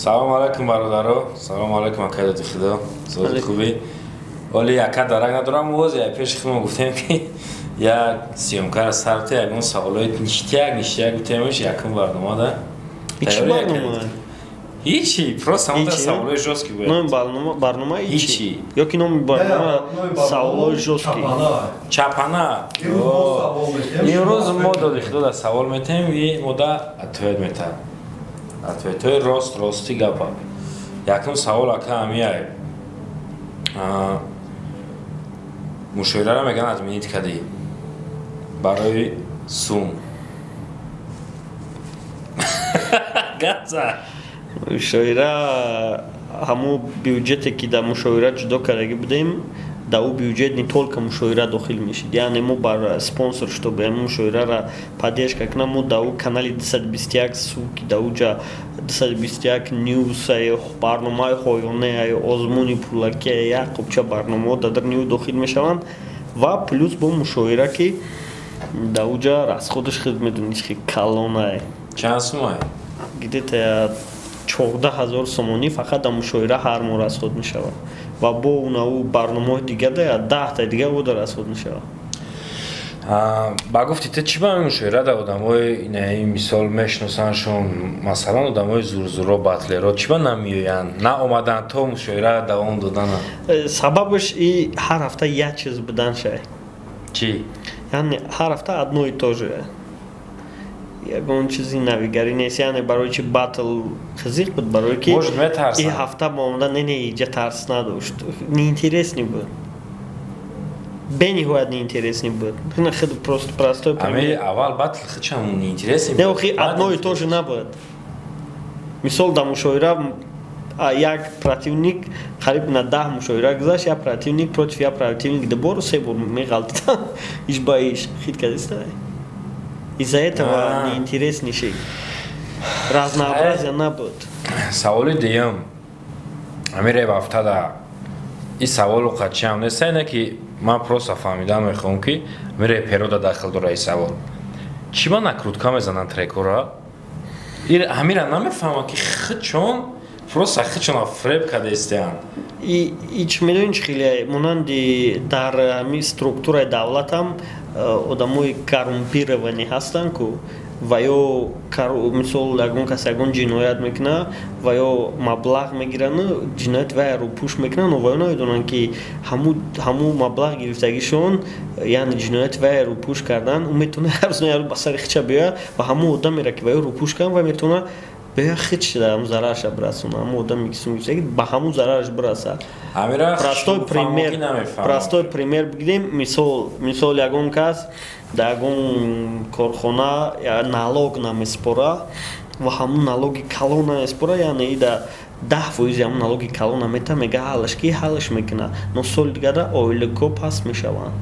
салом алайкум бародаро. Салом алайкум акадати худо. Сози хубӣ оли яка дарак надорам оз я пеши худмо гуфтем ки як сиёмкара сарта ягон саволои ништияк ништияк гуфтемш якум барномада ҳичи просто ҳамон саволои жёстки буяд номи барнома барнома ҳичи ёки номи барнома саволои жёстки? чапана. Имрӯз мо доди худода савол метем и мода ответ метавад ответҳои рост рости гапа. Якум савол ака амияй мушоираро меган админит кадӣ барои сум. Мушоира ҳамун бюҷете ки дар мушоира ҷудо кардагӣ будем дар ӯ бюҷет не только мушоира дохил мешид. Яъне мо бар спонсор чтобы ҳамин мушоираро поддержка кунам мо дар ӯ канали 221 суки дар уҷа 221 нюс барномаи ҳоёне озмуни пулаки як қупча барномаҳо дар дар ню дохил мешаванд. Ва плюс бо мушоира ки дар уҷа расходаш хел медониш ки калона чанд сумай где-то 14 ҳазор сомонӣ фақат дар мушоира ҳар моҳ расход мешавад ва бо унаву барномаҳои дигар да даҳта дигар ода расход мешавад ба гуфти те чӣ ба мушоира дар одамои мисол мешиносаншон масалан одамои зурзуро батлеро чӣ ба намеоянд на омадан то мушоира давом додана? Э, сабабаш и ҳар ҳафта як чиз будан шай чӣ? Яъне ҳар ҳафта одно и то же ягон чизи навигарӣ нест яъне барои чи батл хизиқ буд барое ки и ҳафта бомада не не иҷа тарс надошт. Неинтересни буд. Бениҳоят неинтересни буд. Хед просто простой аввал батл хичам неинтересни не охи одно и то же набуд. Мисол дар мушоира як противник қариб на даҳ мушоира гузашт як противник против як противник дубору се бор меғалтида иш ба иш. Хит кардиста из-за этого неинтересный шей. Разнообразия набуд. Саволи диюм. Амире вафтада и саволу қачам нест айна ки ман просто фаҳмидан мехоҳам ки мире перода дахил дора и савол. Чӣ ба накрутка мезананд трекора? Ҳамира намефаҳмам ки хичон просто хичона фреб кадестеанд ич медонӣ чи хеле монанди дар ҳами структураи давлатам одамои коррумпированӣ ҳастанд ку ва ё мисол ягон кас ягон ҷиноят мекунад ва ё маблағ мегиранд ҷиноят вай рӯпӯш мекунанд ва ё намедонанд ки ҳамун маблағ гирифтагишон яъне ҷиноят вай рӯпӯш карданд. Ӯ метавонад ҳаррӯз яро ба сари хича биёяд ва ҳамун одамеро ки ва ё рӯпӯш карданд вай метавонад бея хит шуда ҳам зарарша бирасона ҳамун одаме ки ба ҳамун зарараш бирасад простой пример простой пример бигирем мисол мисол ягон кас дар ягон корхона налог намеспора ва ҳамун налоги калон намеспора яъне ида даҳ фоизи ҳамун налоги калон намета мега ҳалаш ки ҳалаш мекунад? Но соли дигара оилаго паст мешаванд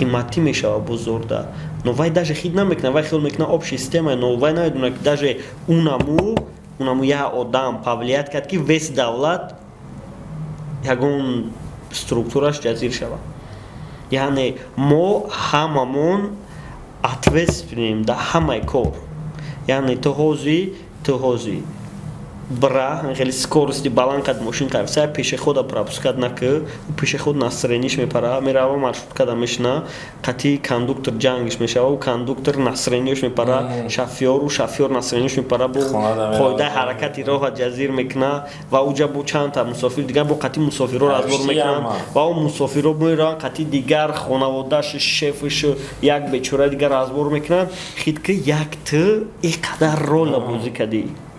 қиматӣ мешавад бозорда но вай даже хид намекунад вай хел мекунад общей системае но вай намедонад ки даже унаму унаму як одам повлият кард ки вес давлат ягон структураш ҷазир шавад яъне мо ҳамамон ответственем дар ҳамаи кор. Яъне ту ҳозӣ ту ҳозӣ бра хеле скорости баланд кад мошин қафса пешехода пропускат накы пешеход насрениш мепара мерава маршруткада мешина қати кондуктор ҷангиш мешава кондуктор насрениёш мепара шофёру шофёр насрениёш мепара бо қоидаи ҳаракати роҳа ҷазир мекуна ва уҷа бо чандта мусофир дигар бо қати мусофирро разбор мекунанд ва он мусофирро мераванд қати дигар хонаводаш шефш як бечора дигар разбор мекунанд хитки як ту и қадар рола бозӣ кадӣ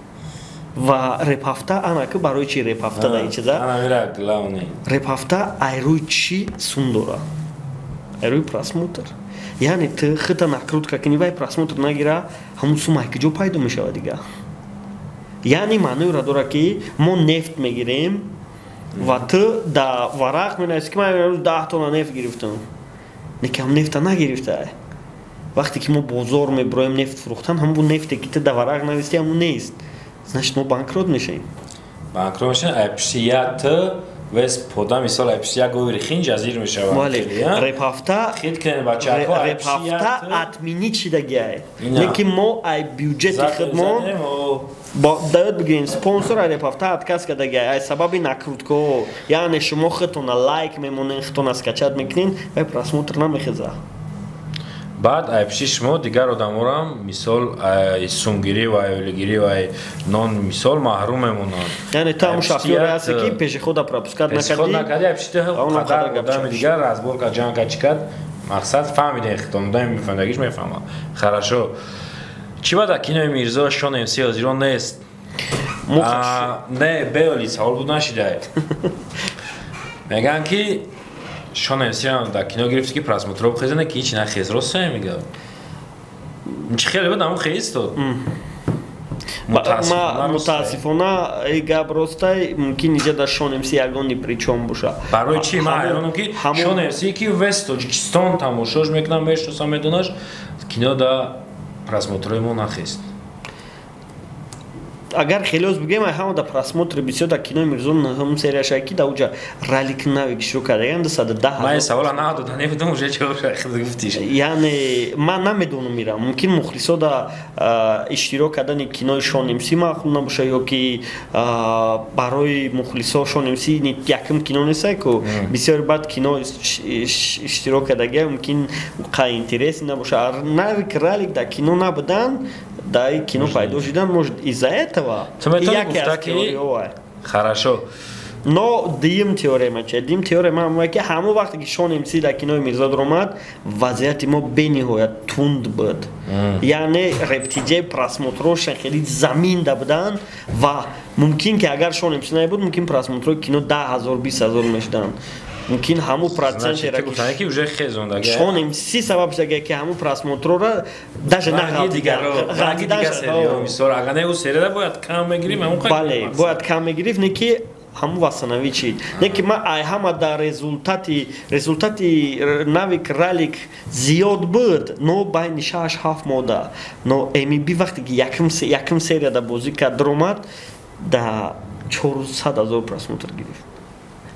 ва репафта анаки барои чи репафта да чиза? репафта айрӯи чӣ сум дора айрӯи просмотр. Яъне ту хита накрутка кини вай просмотр нагира ҳамун сум айкиҷо пайдо мешава дига? Яъне маъноиро дора ки мо нефт мегирем ва ту да варақ менависи ки ман рӯз даҳ тона нефт гирифтам. Неки ҳам нефта нагирифта вақте ки мо бозор мебироем нефт фурӯхтан ҳамун нефте ки ту да варақ нависти ҳамун нест значит мо банкрот мешавем банкрот мешавем пиши як т вес пода мисол айпси як говири хинҷ азир мешавад. Бале репафта хит кунед бачаҳо репафта атмини чидагиай лекин мо ай бюҷети хидмон даёд бигирем спонсор ай репафта отказ кардагиай ай. Сабаби накруткаҳо яъне шумо хитона лайк мемонен хитона скачат мекунен вай просмотр намехеза баъд айпиши шумо дигар одамоам мисол сумгирӣ ва оилагирӣ ва нон мисол маҳрум мемонанд яъне ту ҳамун шахёре ҳасте ки пеши худа пропускат накарди айпишиқадар одами дигар разборка ҷанга чӣ кард мақсад фаҳмидем хитонудаи мефаҳмдагиш мефаҳмам хорошо чӣ баъда кинои мирзо шон мс ҳозирон нест? Не беоли савол буд нашидай мегӯянд ки шон эмсиан дар кино гирифти ки просмотро бихезане ки ич нахез ростае мега чи хеле буд амон хеистод мутаассифона гап ростай мумкин иҷа дар шон эмси ягони причом боша барои чи ма ҳайронам ки шон эмси ки вест тоҷикистон тамошош мекунам мешносам медонаш кино да просмотрои мо нахест агар хелос бигем ай ҳама да просмотри бисёр да кинои мирзо ҳам серияшай ки да уҷа ралик нави шурӯъ кардаям дасада да ман савола надода нефудам уже чӣ гуфтиш? Яъне ман намедонам мира мумкин мухлисо да иштирок кардани кинои шонимсӣ маъқул набоша ё ки барои мухлисо шонимсӣ якум кино нестае ку бисёри баъд кино иштирок кардагия мумкин қа интереси набоша навик ралик да кино набудан дар кино пайдо шудан может из-за этого яке аз теориҳо хорошо. Но дуюм теорема че дуюм теорема ҳамае ки ҳамон вақте ки шон мс дар кинои мирзо даромад вазъияти мо бениҳоят тунд буд. Яъне рептиҷаи просмотрошан хеле заминда буданд ва мумкин ки агар шон мс набуд мумкин просмотрои кино даҳ ҳазор бист ҳазор мешуданд мумкин ҳаму процентшонем си сабаб шуда ки ҳаму просмотрора даже бояд кам мегирифт не ки ҳаму васанавӣ чи не ки ма ай ҳама дар результати результати навик ралик зиёд буд. Но байни шаш ҳафт мода. Но эмиби вақте ки якум серия да бозӣ кард даромад да чорсад ҳазор просмотр гирифт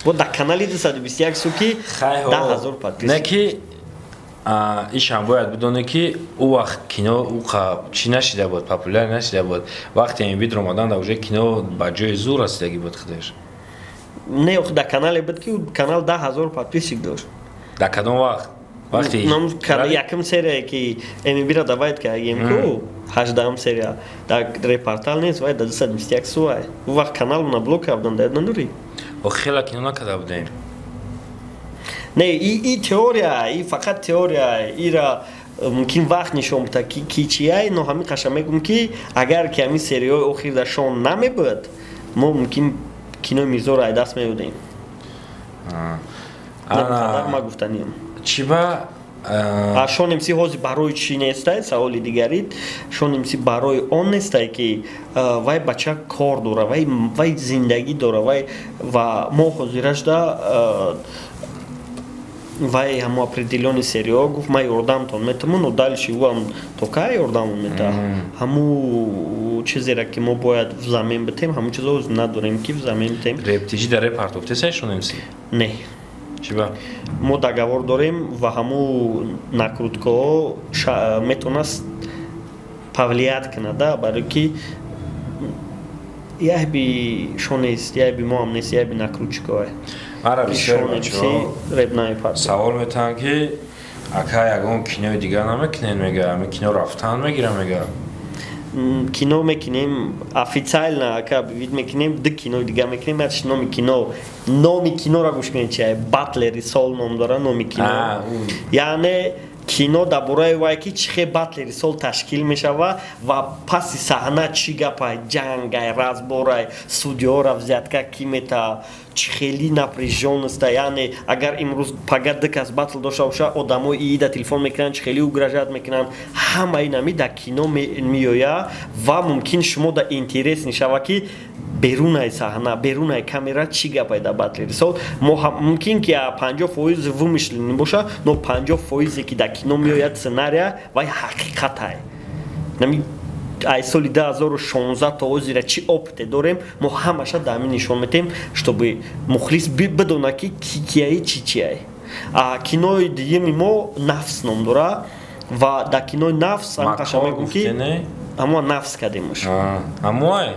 бо дар канали 221 суки 10000 подпис неки ишам бояд бидоне ки ӯ вақт кино уқа чӣ нашида буд популяр нашида буд. Вақте ин вид ромаданда уже кино ба ҷои зур расидагӣ буд худаш. Не дар канале буд ки канал 10000 подписчик дошт. Дар кадом вақт? Вақти якум серия ки эмибира давайд кардем ку ҳаждаҳум серия. Дар репортал нест вай дар 221 суай ӯ вақт канал на блок кардам дар нанури хела кино накарда будем не и теория и фақат теория ира мумкин вақт нишон буда ки чияй но ҳамин қаша мегӯм ки агар ки ҳамин серияҳои охир дашон намебуд мо мумкин кинои мирзоро ай даст мебудем қадар ма гуфтаниям чӣ ба шонемсӣ ҳозир барои чӣ нестай саволи дигарит. Шонемсӣ барои он нестай ки вай бача кор дора вай зиндагӣ дора вай ва мо ҳозирашда вай ҳамо определёни серио гуфт ман ёрдамтон метавон но далиши ӯам то ка ёрдамон мета? Ҳаму чизера ки мо бояд в замин битем ҳаму чизо надорем ки в замин битем рептиҷи дар репартофтесай шонемсӣ не мо договор дорем ва ҳаму накруткаҳо метавонаст павлият кунада барои ки яйби шонест яйби мо ҳам нест яйби накрутчикоа савол метавам ки ака ягон кинои дигар намекунен мега ами кино рафтан мегирам мега кино мекунем официально ка вид мекунем ду кинои дигар мекунем яш номи кино. Номи киноро гӯш кунем чи батлери сол ном дора номи кино. Яъне кино дар бораи вай ки чӣ хел батлери сол ташкил мешава ва паси саҳна чӣ гапай ҷангай разборай судиёра взятка ки мета чӣ хели напряжённоста яъне агар имрӯз пагар дикас батл дошта боша одамои ида телефон мекунанд чӣ хели угражат мекунанд ҳама инами дар кино меоя ва мумкин шумо дар интерес мешава ки берунаи саҳна берунаи камера чӣ гапай дар батли рисол мо мумкин ки панҷоҳ фоиз вымишлини боша но панҷоҳ фоизе ки дар кино меояд сценария вай ҳақиқатай ай соли 2016 то озира чӣ опите дорем мо ҳамаша дар ҳамин нишон метем чтобы мухлис бидона ки кияи чӣ чияй кинои дигими мо нафс ном дора ва дар кинои нафс ҳамқаша мегӯм ки ҳамо нафс кардемш ҳамоай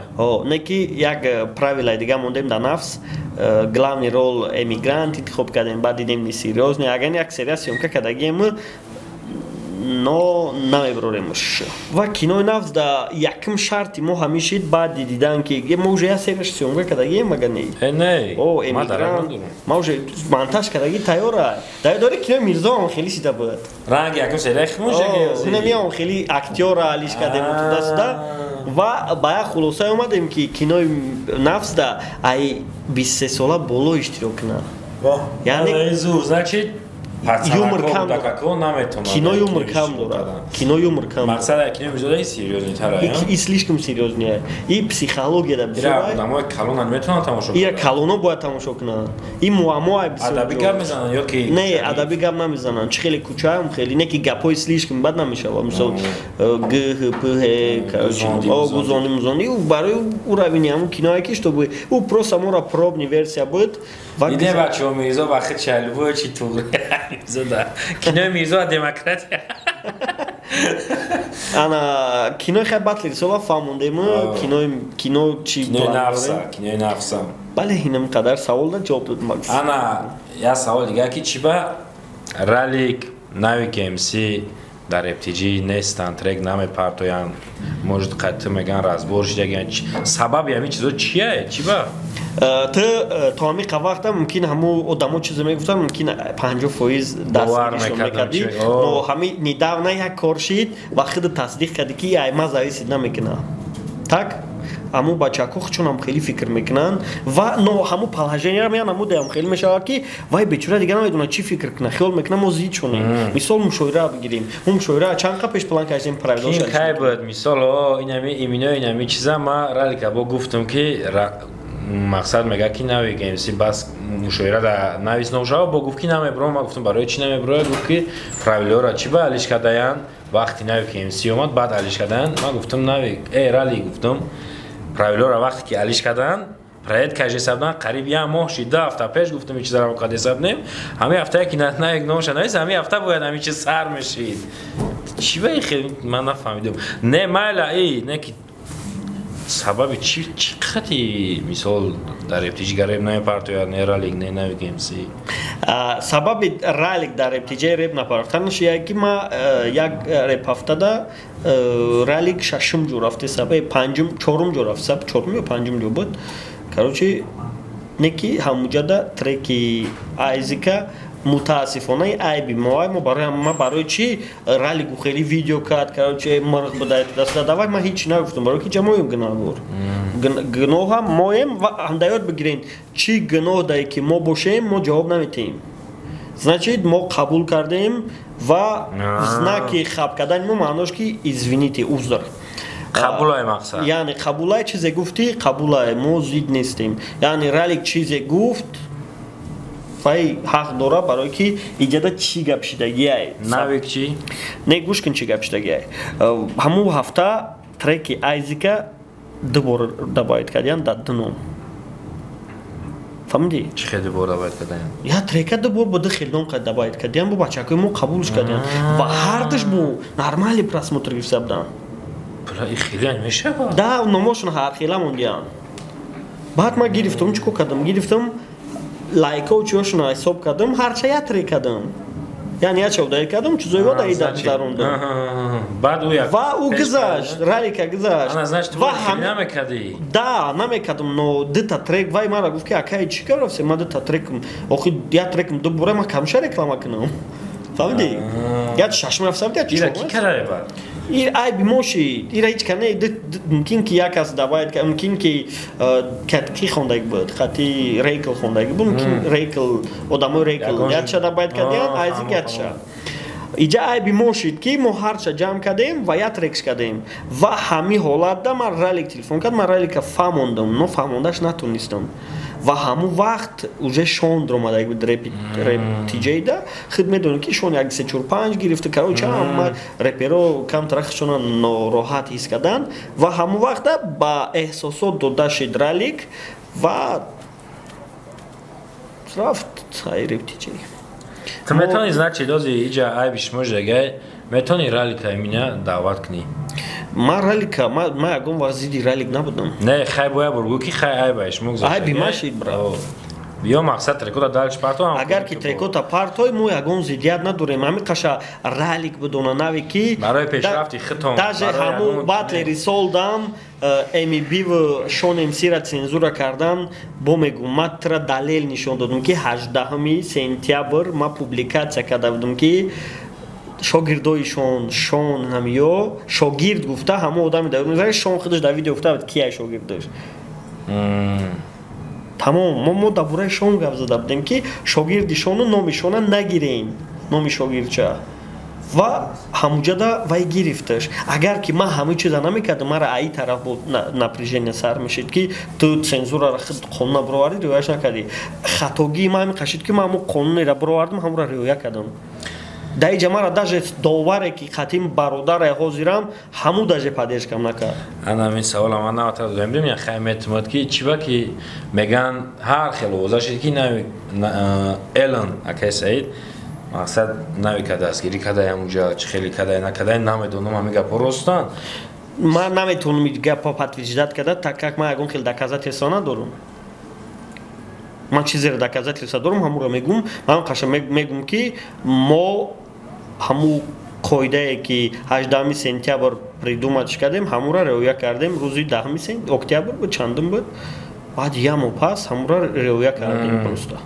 не ки як э, правилаи дига мондем дар нафс э, главный рол эмигрант интихоб кардем баъд дидем ни серёзне агар як серия съёмка кардагием но намеброремш ва кинои нафс да якм шарти мо ҳамишид баъди дидан ки мо уже як серияш сёмка кардагием ага не о эмигрант ма уже монтаж кардаги тайёра. Дар дори кинои мирзо ам хеле сида буд. Ранг якм серия химошаги намиам хеле актёра алиш кардем тудасуда ва ба як хулоса омадем ки кинои нафс да ай бистсе сола боло иштирок кунад. Яъне значит юмор кам кино юмор кам дорад кино юмор кам мақсад кино мизода серёзни тара и слишком серёзни и психология да бисёр одамои калона метавонанд тамошо ира калона бояд тамошо кунанд и муаммо ай бисёр адаби гап мезананд ё ки не адаби гап намезананд чи хеле кучаам хеле не ки гапҳои слишком бад намешавад мисол г х п х гузони музони барои у равини ҳамун киное ки чтобы у просто мора пробни версия буд иде бачаҳо мирзо бахи чалбу чи туғри кинои мирзо демократия. Ана кинои хай батли рисола фаҳмондем кинои кино чи кинои нафса бале инам қадар савол да ҷавоб дод макс. Ана як савол дига ки чи ба ралик нави кмс дар эптиҷи нестанд трек намепартоянд может қатӣ меган разбор шидагиян сабаби ҳамин чизо чия чи ба ты то ҳамиқа вақта мумкин ҳаму одамо чизе мегуфтанд мумкин панҷо фоиз дастмекардӣ но ҳами недавна як кор шид ва худ тасдиқ кардӣ ки ай ма зависид намекуна так ҳаму бачаҳко чунам хеле фикр мекунанд ва но ҳаму положениям ҳаму деам хеле мешавад ки вай бечора дигар намедона чӣ фикр куна хиёл мекуна мо зид шунем мисол мушоира бигирем мо мушоира чанд қа пеш план кардем правилокай буд мисол инами имино инами чиза ма ралика бо гуфтам ки мақсад мега ки нави гмс бас мушоира да навис ношава бо гуфт ки намебро ма гуфтам барои чӣ намебро гуфт ки правилора чӣ ба алиш кардаян вақти нави гмс омад баъд алиш кардаян ма гуфтам нави э рали гуфтам. Правилора вақте ки алиш кардаян проект кажи сабдан қариб як моҳ шид ду ҳафта пеш гуфтам ин чизаро қади сабнем ҳамин ҳафтае ки навик номша навис ҳамин ҳафта бояд ҳамин чиз сар мешид чӣ ба хел ман нафаҳмидам. Не майла и не ки сабаби чӣ чӣ қати мисол дар эптиҷи гареб намепартояд не ралик не нави гемси сабаби ралик дар эптиҷаи реб напартояданаш як ки ма як реб ҳафтада ралик шашум ҷо рафте саб панҷум чорум ҷо рафт саб чорум ё панҷум ҷо буд. Короче не ки ҳамуҷада треки айзика мутаассифона айби. Моай мо барои ма барои чӣ? Ралигу хеле видео кард короче мурғ будай даста давай ма ҳеч нагуфтам. Барои ки ҷамоем гуноҳгор гуноҳа моем ва ҳамдаёд бигирен чӣ гуноҳ дае ки мо бошем мо ҷавоб наметиҳем значит мо қабул кардем ва знаки хаб кардани мо маънош ки извините узр қабулай мақсад. яъне қабулай чизе гуфтӣ қабулай. Мо зид нестем. Яъне ралик чизе гуфт вай ҳақ дора барое ки иҷода чӣ гап шидагиай навик чӣ? Не гӯш кун чӣ гап шидагиай ҳамун ҳафта треки айзика дубор дабоид кардиян дар дуном фаҳмидӣ? Чӣ хел дубор дабоид кардаян я трека дубор бо ду хелдон дабоид кардиян бо бачакои мо қабулш кардиян ва ҳардаш бо нормали просмотр гирифта буданд. Хеле мешавад да номошон ҳархела мондиян баъд ман гирифтам чӣ кор кардам гирифтам лайкҳо чиҳошона ҳисоб кардам? ҳарча ятре кардам. Яъне як чавдаи кардам? чизоиҳо дар ида гузарондам ва ӯ гузашт ралика гузашт. Да намекардам но дута трек вай мара гуфт ки акай чӣ кар рафсе ма дута трекм охи як трекм ду бора ма камша реклама кунам. Фаҳмидӣ? Як шашм рафсам як айби моши ира ҳеч кане мумкин ки як кас давайд мумкин ки ки хондаги буд? Хати рейкл хондаги буд? Мумкин рейкл одамои рейкл ятша давайд кардиян айзик ятша иҷа айби мо шид ки мо ҳарча ҷамъ кардем ва як рекс кардем ва ҳамин ҳолатда ман ралик телефон кард ман ралика фаҳмондам но фаҳмондаш натонистам ва ҳамун вақт уже шон дромада ретиҷейда худ медонед ки шон як се чор панҷ гирифта короче ҳама реперо камтара хишона нороҳат ҳис кардан ва ҳамун вақта ба эҳсосот дода шид ралик ва рафт ретиҷей Ты метони значи дози иҷа айбиш мождагай метони ралика меня даъват кунӣ ман ралика ман ягон вақт зидди ралик набудам. Не хай боя бургу ки хай айбаиш айби машид бра. Биё мақсад трекота далиш парто агар ки трекота партои мо ягон зиддият надорем ҳамин қаша ралик будона наве ки барои пешрафти хитон даже ҳамун батлери солдам эми бив шон мсира цензура кардан бо мегӯ ма тра далел нишон додам ки ҳаждаҳми сентябр ма публикатсия карда будам ки шогирдоишон шон ҳамё шогирд гуфта ҳама одами дар шон худаш дар видео гуфта кия шогирдаш тамом мо мо дар бораи шон гап зада будем ки шогирди шону номи шона нагирем номи шогирдча ва ҳамуҷада вай гирифташ. Агар ки ман ҳамин чиза намекардам мара аи тараф бо напряжение сар мешид ки ту цензурара қонуна бировардӣ риояш накардӣ. Хатогии ман ҳамин қашид ки ман ҳамун қонунеро бировардам ҳамура риоя кардам дар иҷа мара даже доваре ки қатим бародаре ҳозирам ҳаму даже паддержкам накард ан ҳамин савола ман навата додем бибин хай метумад ки чиба ки меган ҳар хел овоза шид ки нави элон акай саид мақсад нави ка дастгирӣ кадай ҳамуҷа чӣ хеле кадай накадай намедонам ҳамин гапҳо ростанд ман наметавонам гапҳо подтверждат карда так как ман ягон хел доказательство надорам ман чизеро доказательство дорам ҳамуро мегум ман қаша мегум ки мо ҳаму қоидае ки 18 сентябр придуматш кардем ҳамура риоя кардем рӯзи 10 октябр буд чандум буд. Баъд ямо пас ҳамура риоя кардем просто.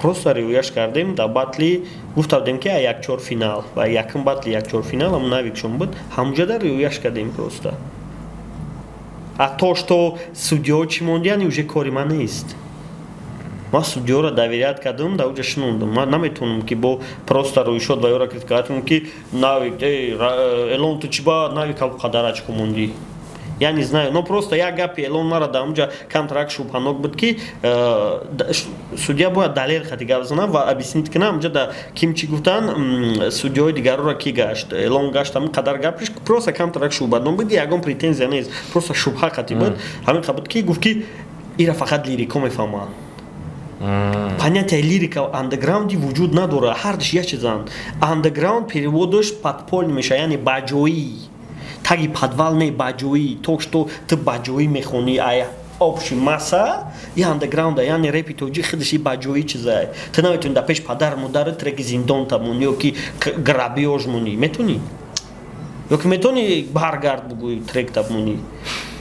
Просто риояш кардем дар батли гуфтавдем ки якчор финал ва якум батли якчор финал ҳамун навикшон буд. Ҳамуҷада риояш кардем просто. А то что судьё чӣ мондияни уже кори ман нест ман судёро доверият кардам дар уҷа шинондам ман наметавонам ки бо просто рӯйшод ва ёро критикаатам ки нави элон ту чи ба нави қадарачко мондӣ? Я не знаю но просто як гапи элон мара дар унҷа камтарак шубҳанок буд ки судя бояд далел хати гап занам ва объяснит кунам унҷа да ким чи гуфтан судиҳои дигарро ки гашт. Элон гашт ҳамин қадар гапиш просто камтарак шубҳанок буд. Ягон претензия нест. Просто шубҳа хати буд. Ҳамин қа буд ки гуфт ки ира фақат лирико мефаҳмад понятие лирика андеграунди вуҷуд надорад. Ҳардаш як чизанд андеграунд переводаш подпольный мешавад яъне баҷоӣ. Таги подвал не баҷоӣ. То что ту баҷоӣ мехонӣ. Обши масса и андеграунда яъне репи тоҷи худаш и баҷоӣ чизае. Ту наметони дар пеш падар модари треки зиндон тамонӣ ё ки грабиёж монӣ метонӣ? Ё ки метонӣ баргард бугӯи трек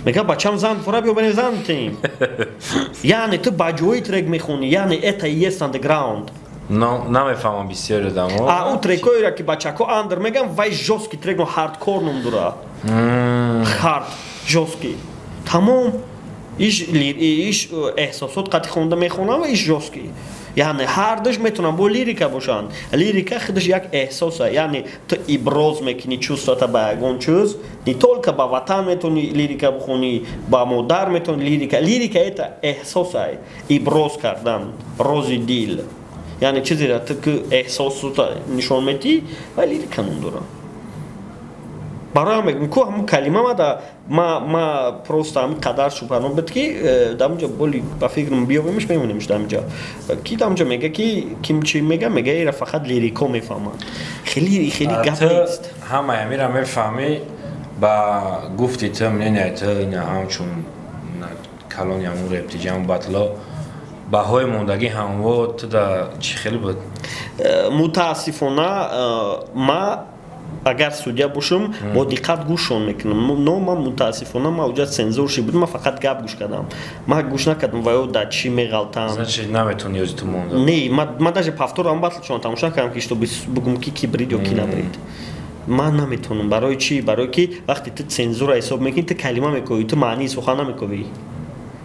тамонӣ мега бачам зан фура биёбани зан тим яъне ту ба ҷои трек мехонӣ яъне это yes underground намефаҳмам бисёр одамо а он трекоеро ки бачако андр мегам вай жёстки трек но ҳардкор ном дура. Ҳард жёстки тамом иш иш эҳсосот қати хонда мехонам ва иш жёстки яъне ҳардаш метавонанд бо лирика бошанд. Лирика худаш як эҳсоса яъне ту иброз мекунӣ чувствата ба ягон чиз не только ба ватан метавонӣ лирика бихонӣ ба модар метавонӣ лирика. Лирика это эҳсоса иброз кардан рози дил. Яъне чизеро ту ки эҳсосота нишон метиҳӣ ва лирика ном дорад бароям мегӯм ку ҳамун калима мада ма ма просто ҳамин қадар шубҳано буд ки э, дамҷа боли ба фикрам биёбемш мемонемш дамҷа. Ки дамҷа мега ки ким чи мега мега ира фақат лирико мефаҳмад хеле хеле гап нест ҳама амира мефаҳмӣ ба гуфти ту мнения ту ина ҳамчун калони ҳамун рептиҷи ҳамун батло баҳои мондагӣ ҳамво ту да чӣ хеле буд? Э, мутаассифона э, ма агар судя бошам бо диққат гӯшон мекунам. Но ман мутаассифона ман уҷа цензур ши буд ман фақат гап гӯш кардам. Ман гӯш накардам ваё да чӣ меғалтам не ман даже повторам батлчон тамоша кардам ки што бугум ки ки брид ё ки набрид. Ман наметавонам барои чӣ? Барое ки вақте ту цензура ҳисоб мекунӣ ту калима мекӯвӣ ту маънии сухан намекӯвӣ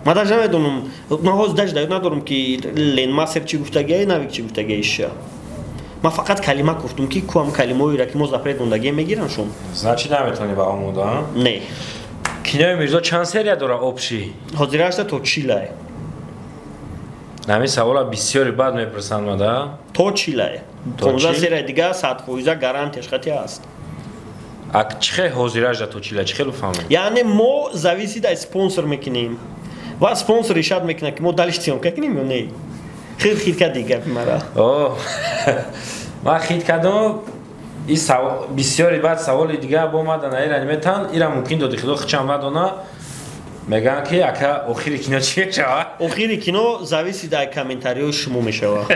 ман даже намедонам. Ман ҳоз даже даёд надорам ки ленмасер чӣ гуфтагия навик чӣ гуфтагия иша ман фақат калима гуфтум ки куам калимаоеро ки мо запрет мондагӣ мегиранд шум? Значи наметавонӣ ба омода не. Кинои мирзо чанд серия дора обши? Ҳозир ҳашта то чилай нами савола бисёри бад мепурсанд мада то чилае. То 15 чил? серия дига 100 фоиза гарантияш хати аст. Ак чихе ҳозиража то чила чихе луфамем яъне мо зависид аз спонсор мекунем ва спонсор ишад мекунад ки мо далиш сиёмка кунем ё не хел хитка дига мара. О ма хит кадом и савол бисёри бад саволи дига бомада наира метан ира мумкин доди худо хичам надона. Меган ки ака охири кино чи шава? Охири кино зависид аз комментариҳои шумо мешавад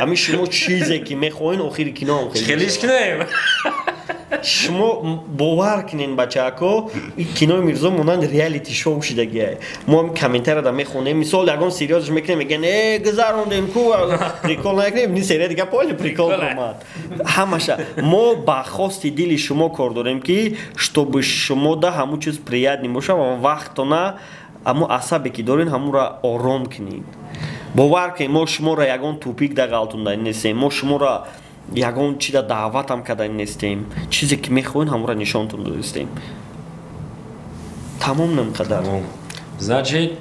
ҳами шумо чизе ки мехоҳед охири кино хеле хелиш киноем шумо бовар кунед бачаако и кинои мирзо монанд реалити шоу шидагиае мо ҳам комментарияда мехонем. Мисол ягон сериозш мекунем мегӯем э гузарондем ку прикол накунем ни серия дига поли прикол омад. Ҳамаша мо ба хости дили шумо кор дорем ки чтобы шумо да ҳамун чиз приятни боша ва вақтона аммо асабе ки дорен ҳамонро ором кунед бовар кунед мо шуморо ягон тупик да ғалтунда нестем мо шуморо ягон чида даъватам карда нестем чизе ки мехоҳед ҳамонро нишонтон додистем тамом намқадар значит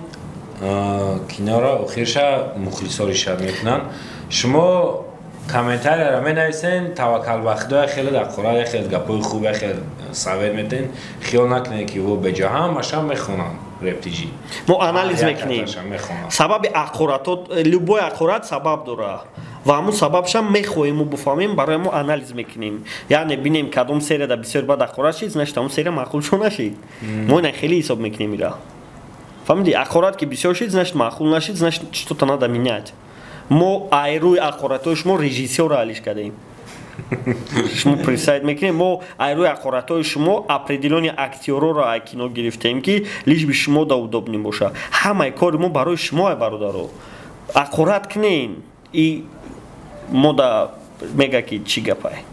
а, киноро охирша мухлисо ришад мекунанд. Шумо комментарияро менависен таваккал бахидоя хеле дар қора хеле гапои хубе хеле савет метен хиёл накунед ки во беҷо ҳамаша мехонанд рептиҷи мо анализ мекунем. сабаби ақоратот любой ақорат сабаб дора ва ҳамун сабабшам мехоҳему бифаҳмем барои мо анализ мекунем. Яъне бинем кадом серияда бисёр бад ақорат шид значит ҳамун серия маъқулшо нашид мо ина хеле ҳисоб мекунем ира фаҳмиди ақорат ки бисёр шид значит маъқул нашид значит что-то надо менять мо айрӯи ақоратҳои шумо режиссёрро алиш кардаем шумо пресайд мекунем. Мо айрӯи ақоратҳои шумо определёни актёрроро аз кино гирифтем ки лишби шумо да удобни боша. Ҳамаи кори мо барои шумо ай бародаро. Ақорат кунен и мо да мега ки чӣ гапай?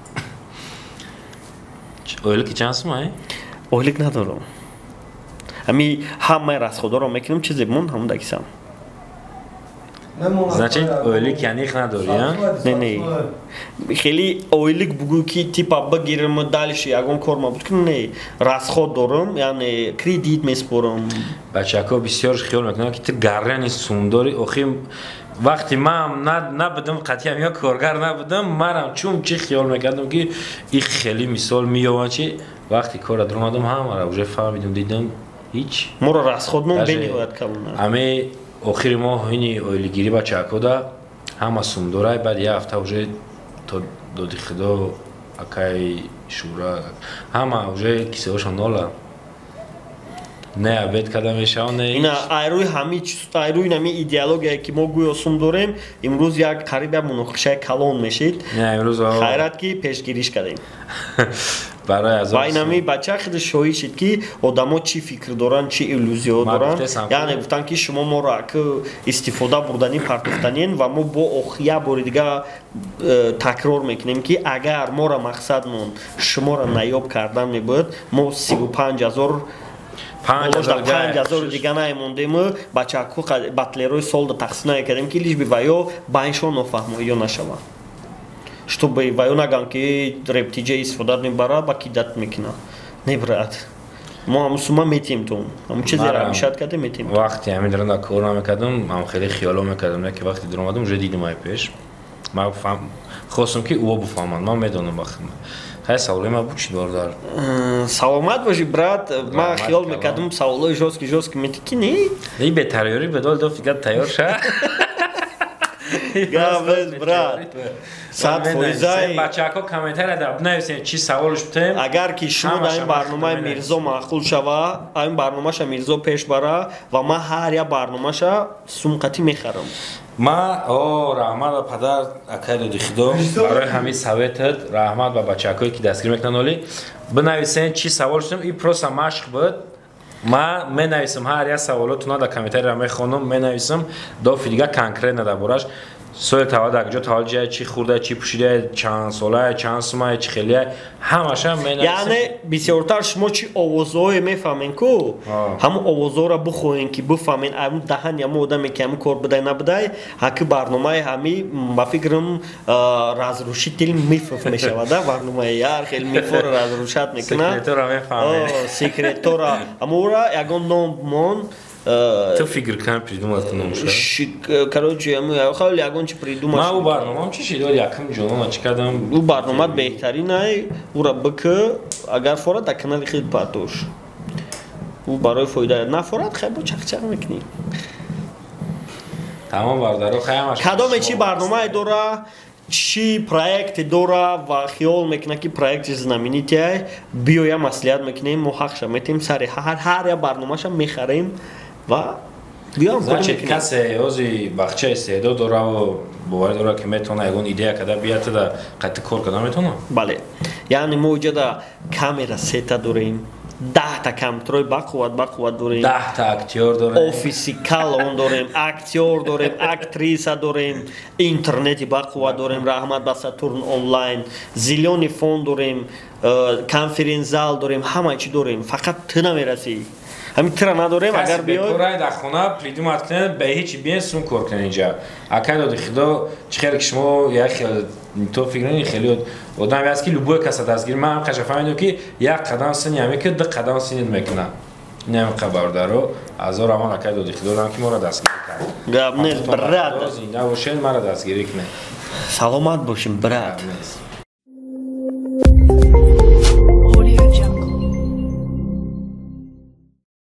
Ойлики чанд сумай ойлик надорам. Ҳами ҳамаи расходаро мекунем чизе мон ҳамун да кисам значит ойлик яних надори Не, не. хеле ойлик бугӯ ки типа бигирам далиш ягон кор мабуд ки не. Расход дорам яъне кредит меспорам. Бачако бисёр хиёл мекунанд ки ту гаррани сумдори охи вақти ман набудам қатъиам ё коргар набудам манам чун чӣ хиёл мекардам ки и хеле мисол меёванд чи вақти кора дуромадам ҳамара уже фаҳмидам дидам ҳич. Моро расходмон бениҳоят калона ами охири моҳ ини ойлигирӣ бачакода ҳама сумдорай баъд як ҳафта уже то доди худо акай шура ҳама уже кисаҳошон нола не абед карда мешаванд не ина айрӯи ҳами айрӯи нами идеологияе ки мо гӯё сум дорем имрӯз як қариб як муноқишаи калон мешид. Не имрӯз хайрат ки пешгириш кардем. Барои аз ва инами бача хиди шоҳид шид ки одамо чӣ фикр доранд чӣ иллюзиё Ма доранд. яъне гуфтанд ки шумо моро ак истифода бурданӣ партофтанин ва мо бо ох- як бори дига э, такрор мекунем ки агар моро мақсадмон шуморо наёб кардан мебояд мо сиву панҷ ҳазор панҷ ҳазори дига намондему бачаку батлерои солда тақсим накардем ки лиш би ваё байншо нофаҳмоиё нашавад чтобы ваё наган ки рептиҷа истифода мебара ба кидат мекуна не брат мо ҳамун сума метем тун ҳамун чизе Марам. рамишат карда метем вақти ҳамин даранда кор намекардам ам хеле хиёло мекардам ки вақти дуромадам уже дидим ай пеш. Ман хостам ки ӯо буфаҳманд ман медонам вақти хай саволои ма буд чӣ бордар. М, саломат боши брат. Ман Раҳмат хиёл мекардам саволои жостки жостки метики не? И бетайёрӣ бедол до фикр тайёр ша гавез брат сад фоизаи бачаҳо комментария дар бинависен чӣ саволш бутем агар ки шумо дар ин барномаи мирзо маъқул шава ин барномаша мирзо пеш бара ва ман ҳар як барномаша сумқатӣ мехарам ма о раҳмат ба падар акай доди худо барои ҳамин советат раҳмат ба бачакое ки дастгир мекунанд оли. Бинависен чӣ савол шудам и просто машқ буд ма менависам ҳар як саволотуна дар комментария мехонам менависам дофи дига конкретна дар бораш соли таваллуд дар куҷо таваллуд ҷая чӣ хурда чӣ пӯшида чанд солае чанд сумае чӣ хелия ҳамаша яъне бисёртар шумо чӣ овозҳое мефаҳмен ку? Ҳамун овозҳоро бихоҳен ки бифаҳмен ам даҳани ҳамун одаме ки ҳамин кор бидай набидай ҳаки барномаи ҳами ба фикрам а, разрушители мифов мешавад а? Барномаи яр хел мифҳоро разрушат мекунад. Секретора мефаҳмед. О, секретора. Амора ягон ном мон ту фикр кам придумал кунумша короче хали ягон чи придумал ма у барномам чи шидод якам ҷонона чӣ кардам у барномат беҳтарин ай ура бк агар форад дар канали хил патуш у барои фоида нафорад хай бо чақчақ мекунӣ тамом бардаро хаямаш кадоме чи барномае дора чӣ проекте дора ва хиёл мекунад ки проекти знаменития биёя маслиҳат мекунем мо ҳақша метем сари ҳар я барномаша мехарем ва касе ҳози бахча истеъдод дораву боварӣ дора ки метавона ягон идея када биятада қайта кор када метавона бале яъне мо иҷода камера сета дорем даҳта компютерои бақувват бақувват дорем. Даҳта актёр дорем. Офиси калон дорем актёр дорем актриса дорем интернети бақувват дорем раҳмат ба сатурн онлайн зилёни фон дорем э, конференсзал дорем ҳамаи чӣ дорем. Фақат ту намерасӣ ҳамин тира надорем агар биёй дар хона придумат кунед ба ҳечи биен сум кор кунед инҷа акай доди худо чӣ хеле ки шумо як то фикр нани хеле одаме аст ки любое каса дастгир ман қаша фаҳмидам ки як қадам сини ҳаме ки ду қадам синид мекунад инам қабардаро азор ҳамон акай доди худо дам ки моро дастгирӣ кард гап нест брат зинда бошед маро дастгирӣ кунед саломат бошем брат